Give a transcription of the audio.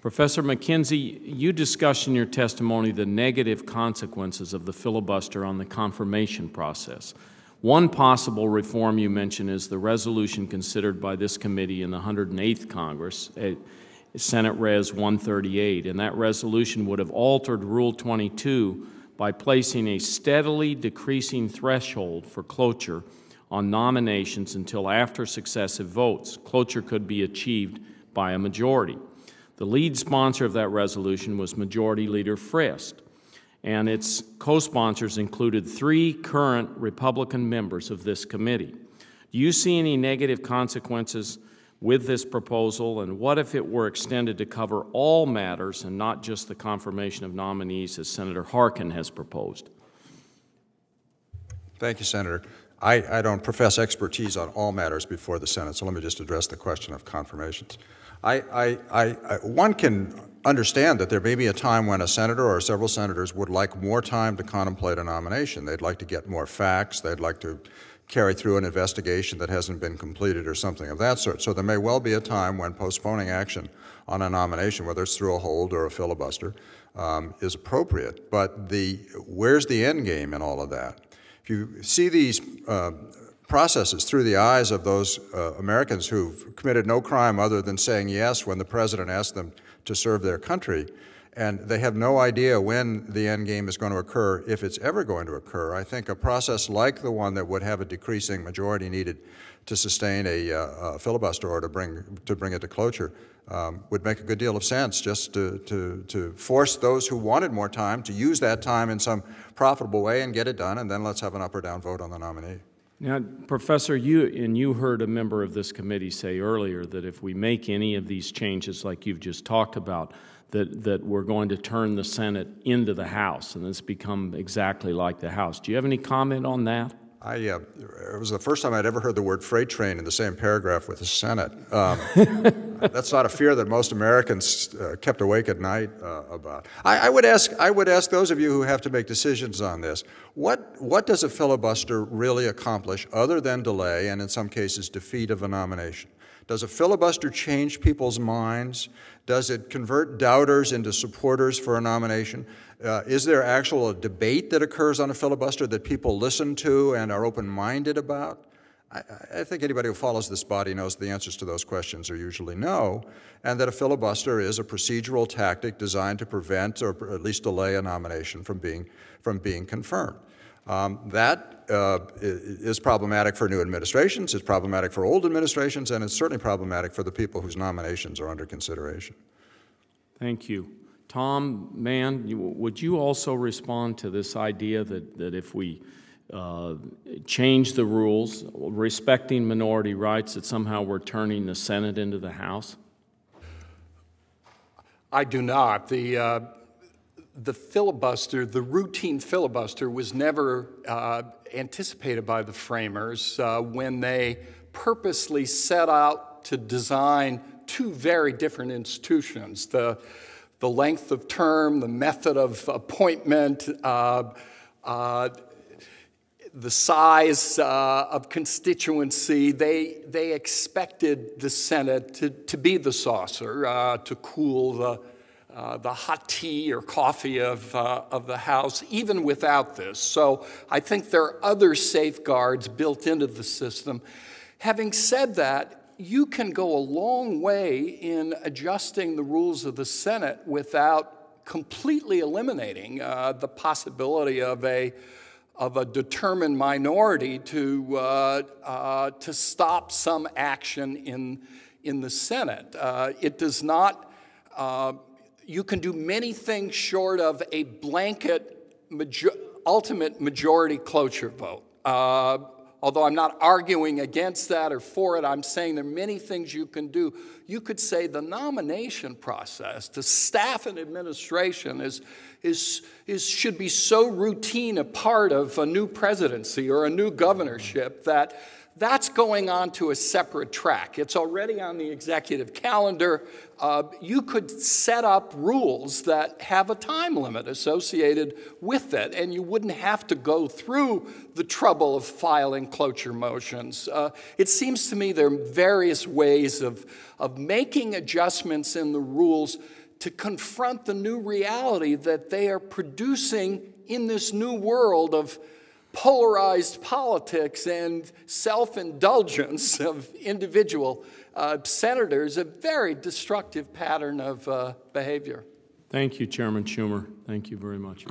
Professor Mackenzie, you discussed in your testimony the negative consequences of the filibuster on the confirmation process. One possible reform you mention is the resolution considered by this committee in the 108th Congress, eh, Senate Res 138, and that resolution would have altered Rule 22 by placing a steadily decreasing threshold for cloture on nominations until after successive votes. Cloture could be achieved by a majority. The lead sponsor of that resolution was Majority Leader Frist, and its co sponsors included three current Republican members of this committee. Do you see any negative consequences with this proposal, and what if it were extended to cover all matters and not just the confirmation of nominees as Senator Harkin has proposed? Thank you, Senator. I, I, don't profess expertise on all matters before the Senate, so let me just address the question of confirmations. I, I, one can understand that there may be a time when a senator or several senators would like more time to contemplate a nomination. They'd like to get more facts. They'd like to carry through an investigation that hasn't been completed or something of that sort. So there may well be a time when postponing action on a nomination, whether it's through a hold or a filibuster, um, is appropriate. But the, where's the end game in all of that? You see these uh, processes through the eyes of those uh, Americans who've committed no crime other than saying yes when the president asked them to serve their country, and they have no idea when the end game is going to occur, if it's ever going to occur. I think a process like the one that would have a decreasing majority needed to sustain a, uh, a filibuster or to bring, to bring it to cloture um, would make a good deal of sense just to, to, to force those who wanted more time to use that time in some profitable way and get it done, and then let's have an up or down vote on the nominee. Now, Professor, you and you heard a member of this committee say earlier that if we make any of these changes like you've just talked about, that, that we're going to turn the Senate into the House, and it's become exactly like the House. Do you have any comment on that? I, uh, it was the first time I'd ever heard the word freight train in the same paragraph with the Senate. Um, that's not a fear that most Americans uh, kept awake at night uh, about. I, I, would ask, I would ask those of you who have to make decisions on this, what, what does a filibuster really accomplish other than delay and in some cases defeat of a nomination? Does a filibuster change people's minds? Does it convert doubters into supporters for a nomination? Uh, is there actual a debate that occurs on a filibuster that people listen to and are open-minded about? I, I, think anybody who follows this body knows the answers to those questions are usually no, and that a filibuster is a procedural tactic designed to prevent or at least delay a nomination from being, from being confirmed. Um, that uh, is problematic for new administrations, it's problematic for old administrations, and it's certainly problematic for the people whose nominations are under consideration. Thank you. Tom Mann, would you also respond to this idea that, that if we uh, change the rules, respecting minority rights, that somehow we're turning the Senate into the House? I do not. The, uh, the filibuster, the routine filibuster, was never uh, anticipated by the framers uh, when they purposely set out to design two very different institutions the, the length of term, the method of appointment, uh, uh, the size uh, of constituency. They, they expected the Senate to, to be the saucer, uh, to cool the uh, the hot tea or coffee of, uh, of the house, even without this. So I think there are other safeguards built into the system. Having said that, you can go a long way in adjusting the rules of the Senate without completely eliminating uh, the possibility of a of a determined minority to, uh, uh, to stop some action in, in the Senate. Uh, it does not uh, you can do many things short of a blanket major ultimate majority cloture vote. Although I'm not arguing against that or for it, I'm saying there are many things you can do. You could say the nomination process to staff and administration is, is, is, should be so routine a part of a new presidency or a new governorship that that's going on to a separate track. It's already on the executive calendar. Uh, you could set up rules that have a time limit associated with it, and you wouldn't have to go through the trouble of filing cloture motions. Uh, it seems to me there are various ways of, of making adjustments in the rules to confront the new reality that they are producing in this new world of polarized politics and self indulgence of individual uh, senators, a very destructive pattern of uh, behavior. Thank you, Chairman Schumer. Thank you very much.